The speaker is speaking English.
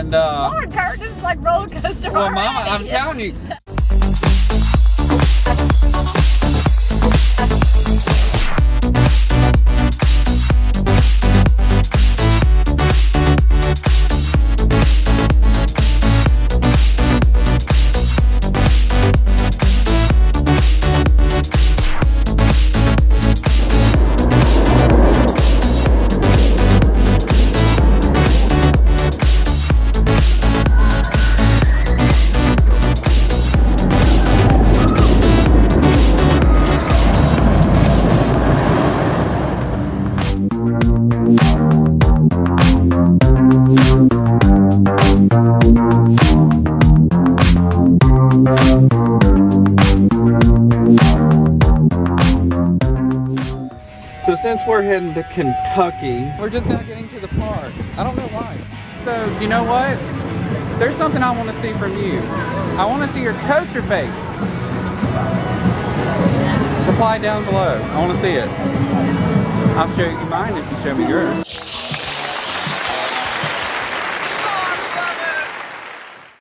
And uh, Lord, Curtis is like roller coaster. Well. Mama, I'm telling you, So since we're heading to Kentucky, we're just now getting to the park. I don't know why. So you know what? There's something I want to see from you. I want to see your coaster face. Reply down below. I want to see it. I'll show you mine if you show me yours.